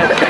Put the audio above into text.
together.